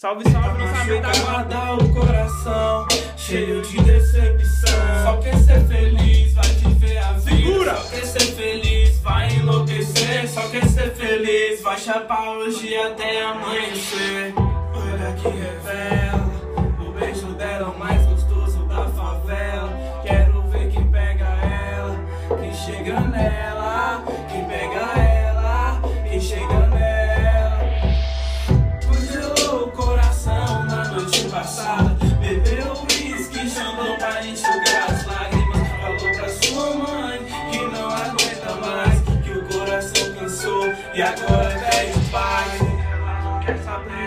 Salve, salve, não sabe da guarda o coração, cheio de decepção. Só quer ser feliz, vai viver a vida. Segura! Só quer ser feliz, vai enlouquecer. Só quer ser feliz, vai chapar hoje até amanhecer. Olha que revela, o beijo dela é o mais gostoso da favela. Quero ver quem pega ela, quem chega nela, quem passada. Bebeu uísque, chamou pra enxugar as lágrimas. Falou pra sua mãe que não aguenta mais, que o coração cansou e agora é pai. Não quer saber.